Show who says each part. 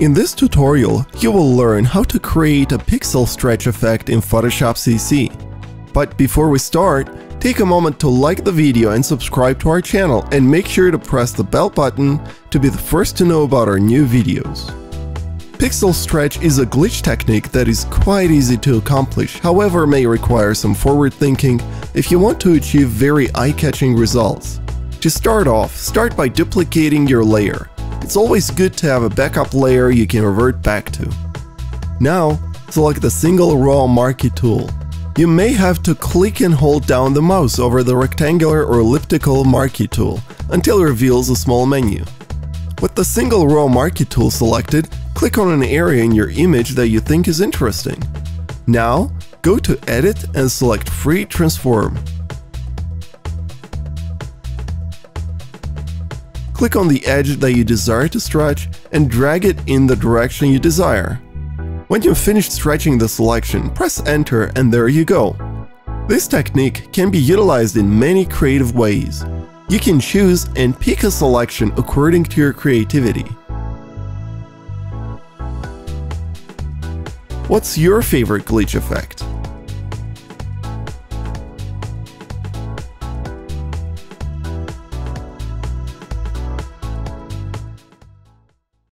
Speaker 1: In this tutorial, you will learn how to create a pixel stretch effect in Photoshop CC. But before we start, take a moment to like the video and subscribe to our channel and make sure to press the bell button to be the first to know about our new videos. Pixel stretch is a glitch technique that is quite easy to accomplish, however may require some forward thinking if you want to achieve very eye-catching results. To start off, start by duplicating your layer. It's always good to have a backup layer you can revert back to. Now, select the single row marquee tool. You may have to click and hold down the mouse over the rectangular or elliptical marquee tool until it reveals a small menu. With the single row marquee tool selected, click on an area in your image that you think is interesting. Now, go to Edit and select Free Transform. Click on the edge that you desire to stretch and drag it in the direction you desire. When you've finished stretching the selection, press enter and there you go. This technique can be utilized in many creative ways. You can choose and pick a selection according to your creativity. What's your favorite glitch effect?